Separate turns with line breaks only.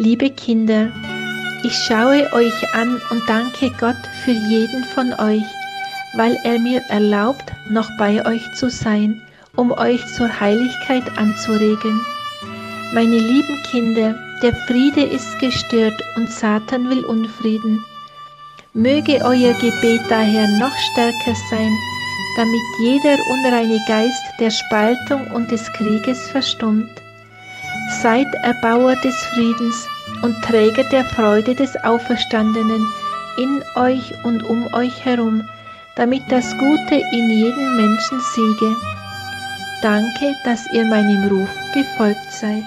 Liebe Kinder, ich schaue euch an und danke Gott für jeden von euch, weil er mir erlaubt, noch bei euch zu sein, um euch zur Heiligkeit anzuregen. Meine lieben Kinder, der Friede ist gestört und Satan will Unfrieden. Möge euer Gebet daher noch stärker sein, damit jeder unreine Geist der Spaltung und des Krieges verstummt. Seid Erbauer des Friedens und Träger der Freude des Auferstandenen in euch und um euch herum, damit das Gute in jedem Menschen siege. Danke, dass ihr meinem Ruf gefolgt seid.